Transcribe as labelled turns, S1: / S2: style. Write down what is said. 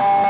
S1: you.